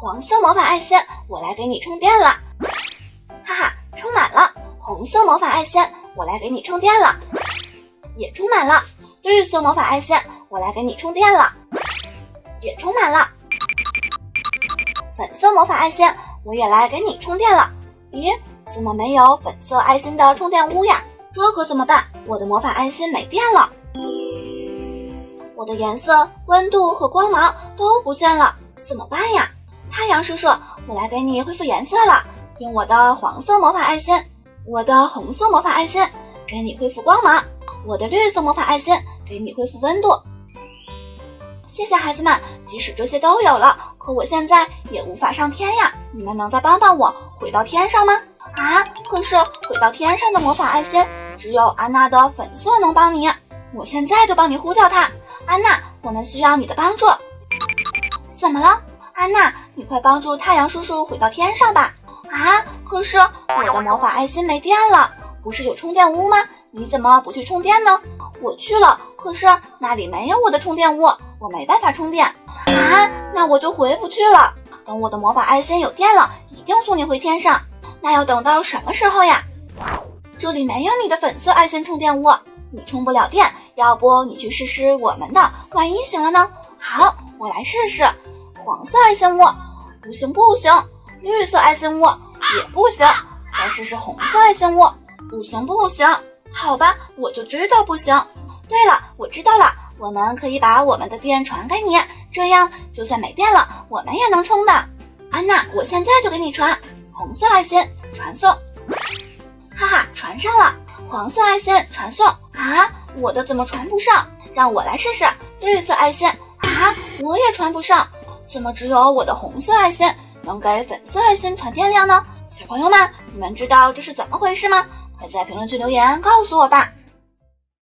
黄色魔法爱心，我来给你充电了，哈哈，充满了。红色魔法爱心，我来给你充电了，也充满了。绿色魔法爱心，我来给你充电了，也充满了。粉色魔法爱心，我也来给你充电了。咦，怎么没有粉色爱心的充电屋呀？这可怎么办？我的魔法爱心没电了，我的颜色、温度和光芒都不见了，怎么办呀？太阳叔叔，我来给你恢复颜色了，用我的黄色魔法爱心，我的红色魔法爱心给你恢复光芒，我的绿色魔法爱心给你恢复温度。谢谢孩子们，即使这些都有了，可我现在也无法上天呀！你们能再帮帮我回到天上吗？啊，可是回到天上的魔法爱心只有安娜的粉色能帮你，我现在就帮你呼叫她，安娜，我们需要你的帮助。怎么了，安娜？你快帮助太阳叔叔回到天上吧！啊，可是我的魔法爱心没电了，不是有充电屋吗？你怎么不去充电呢？我去了，可是那里没有我的充电屋。我没办法充电啊，那我就回不去了。等我的魔法爱心有电了，一定送你回天上。那要等到什么时候呀？这里没有你的粉色爱心充电屋，你充不了电。要不你去试试我们的，万一行了呢？好，我来试试。黄色爱心屋，不行不行。绿色爱心屋也不行。再试试红色爱心屋，不行不行。好吧，我就知道不行。对了，我知道了。我们可以把我们的电传给你，这样就算没电了，我们也能充的。安娜，我现在就给你传红色爱心传送，哈哈，传上了。黄色爱心传送啊，我的怎么传不上？让我来试试。绿色爱心啊，我也传不上，怎么只有我的红色爱心能给粉色爱心传电量呢？小朋友们，你们知道这是怎么回事吗？快在评论区留言告诉我吧。